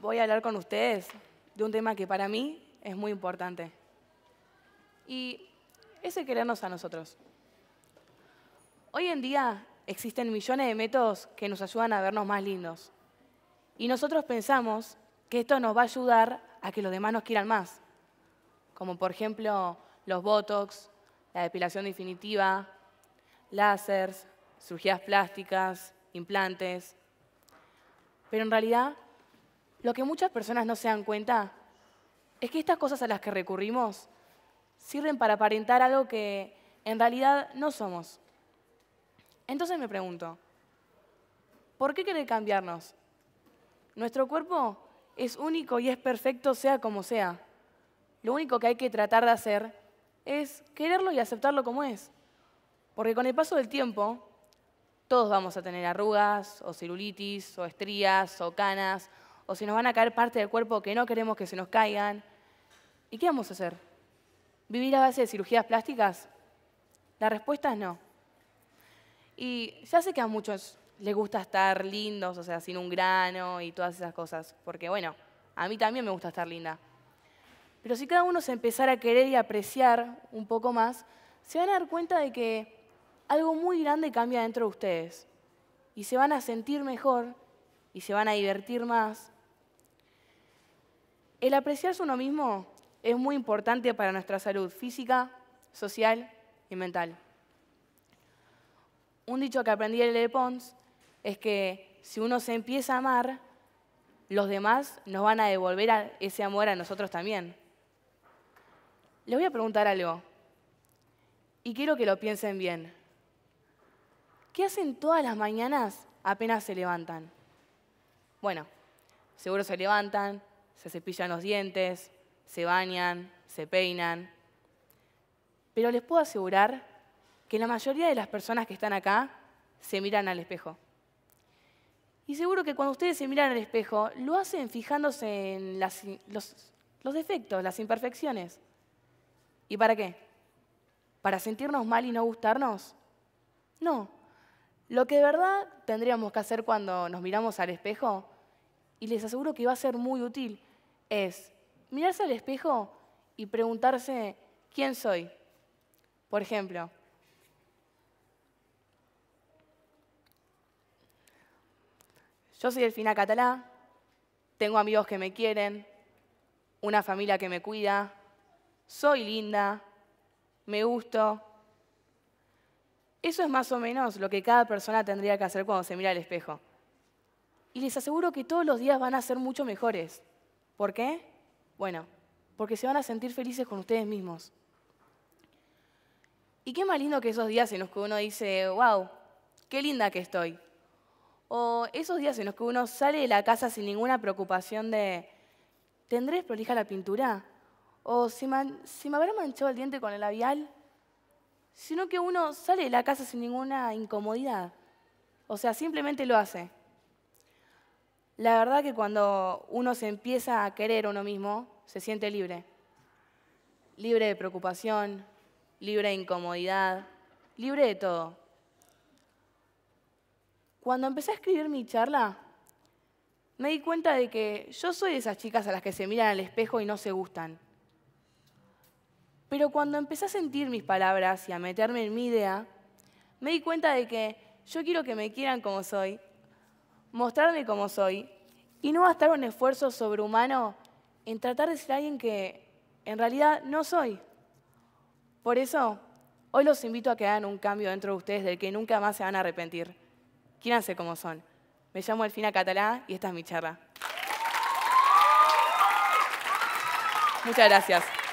voy a hablar con ustedes de un tema que para mí es muy importante. Y es el querernos a nosotros. Hoy en día existen millones de métodos que nos ayudan a vernos más lindos. Y nosotros pensamos que esto nos va a ayudar a que los demás nos quieran más. Como por ejemplo los Botox, la depilación definitiva, láseres, cirugías plásticas, implantes. Pero en realidad, lo que muchas personas no se dan cuenta es que estas cosas a las que recurrimos sirven para aparentar algo que en realidad no somos. Entonces me pregunto, ¿por qué querer cambiarnos? Nuestro cuerpo es único y es perfecto sea como sea. Lo único que hay que tratar de hacer es quererlo y aceptarlo como es. Porque con el paso del tiempo, todos vamos a tener arrugas, o celulitis, o estrías, o canas, o si nos van a caer parte del cuerpo que no queremos que se nos caigan. ¿Y qué vamos a hacer? ¿Vivir a base de cirugías plásticas? La respuesta es no. Y ya sé que a muchos les gusta estar lindos, o sea, sin un grano y todas esas cosas, porque bueno, a mí también me gusta estar linda. Pero si cada uno se empezara a querer y apreciar un poco más, se van a dar cuenta de que algo muy grande cambia dentro de ustedes. Y se van a sentir mejor y se van a divertir más. El apreciarse uno mismo es muy importante para nuestra salud física, social y mental. Un dicho que aprendí de Le Pons es que si uno se empieza a amar, los demás nos van a devolver ese amor a nosotros también. Les voy a preguntar algo y quiero que lo piensen bien. ¿Qué hacen todas las mañanas apenas se levantan? Bueno, seguro se levantan, se cepillan los dientes, se bañan, se peinan. Pero les puedo asegurar que la mayoría de las personas que están acá se miran al espejo. Y seguro que cuando ustedes se miran al espejo, lo hacen fijándose en los, los defectos, las imperfecciones. ¿Y para qué? ¿Para sentirnos mal y no gustarnos? No, lo que de verdad tendríamos que hacer cuando nos miramos al espejo, y les aseguro que va a ser muy útil, es mirarse al espejo y preguntarse quién soy. Por ejemplo, yo soy Delfina Catalá, tengo amigos que me quieren, una familia que me cuida, soy linda, me gusto, eso es más o menos lo que cada persona tendría que hacer cuando se mira al espejo. Y les aseguro que todos los días van a ser mucho mejores. ¿Por qué? Bueno, porque se van a sentir felices con ustedes mismos. Y qué más lindo que esos días en los que uno dice, wow, qué linda que estoy. O esos días en los que uno sale de la casa sin ninguna preocupación de, ¿tendré prolija la pintura? O si me, habrá manchado el diente con el labial sino que uno sale de la casa sin ninguna incomodidad. O sea, simplemente lo hace. La verdad que cuando uno se empieza a querer uno mismo, se siente libre. Libre de preocupación, libre de incomodidad, libre de todo. Cuando empecé a escribir mi charla, me di cuenta de que yo soy de esas chicas a las que se miran al espejo y no se gustan. Pero cuando empecé a sentir mis palabras y a meterme en mi idea, me di cuenta de que yo quiero que me quieran como soy, mostrarme como soy, y no gastar un esfuerzo sobrehumano en tratar de ser alguien que en realidad no soy. Por eso, hoy los invito a que hagan un cambio dentro de ustedes del que nunca más se van a arrepentir. Quírense como son. Me llamo Elfina Catalá y esta es mi charla. Muchas gracias.